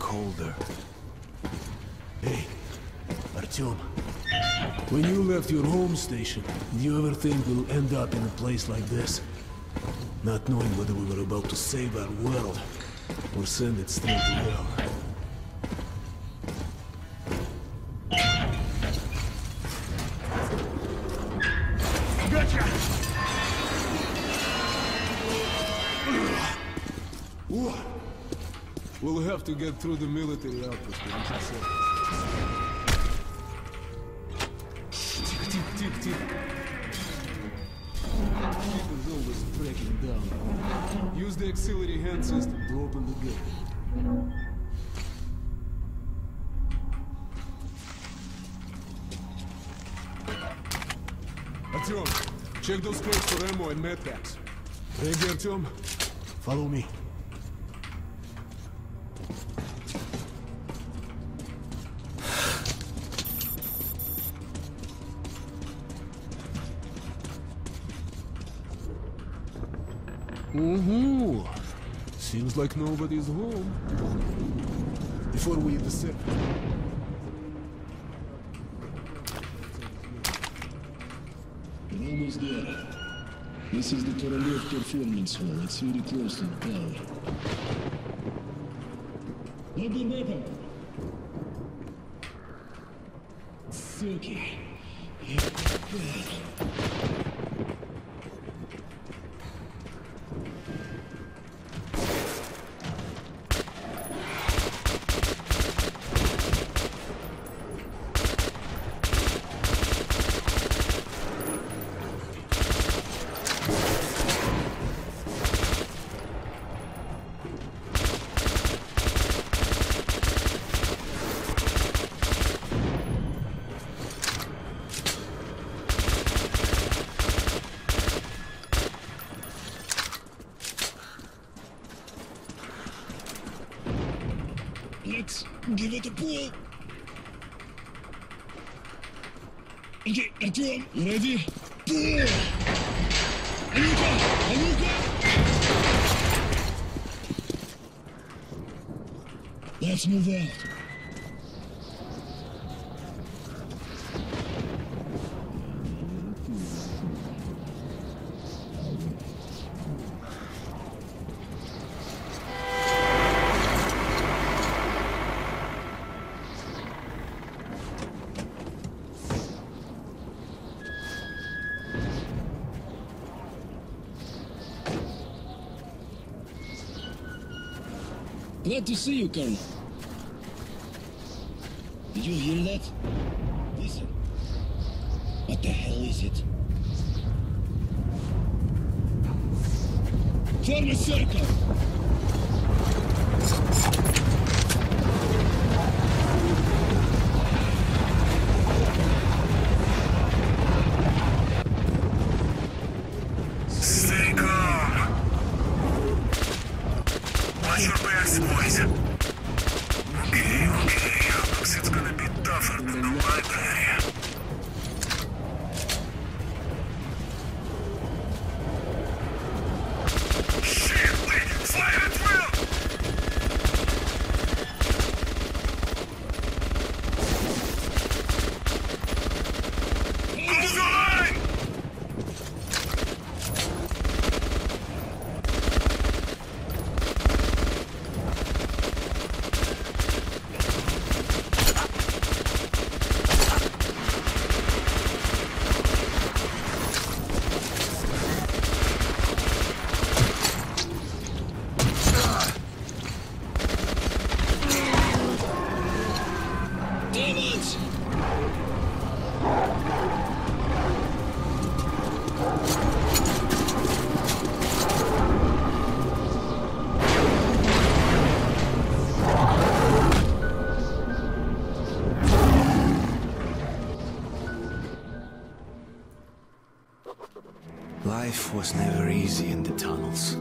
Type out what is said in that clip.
colder. Hey, Artyom. When you left your home station, did you ever think we'll end up in a place like this? Not knowing whether we were about to save our world or send it straight to hell. Gotcha! We'll have to get through the military outpost, didn't you say? Tick, tick, tick, tick. Keeper's always breaking down. Use the auxiliary hand system to open the gate. Artyom, check those crates for ammo and medpacks. Ready, Artyom? Follow me. Ooh, seems like nobody's home. Before we descend. We're almost there. This is the Korolev Performance Hall. It's very close to the tower. The weapon! Suki. Give it a pull. Okay, you ready? Pull! Let's move out. Glad to see you, Colonel. Did you hear that? Listen. What the hell is it? Form a circle! Life was never easy in the tunnels.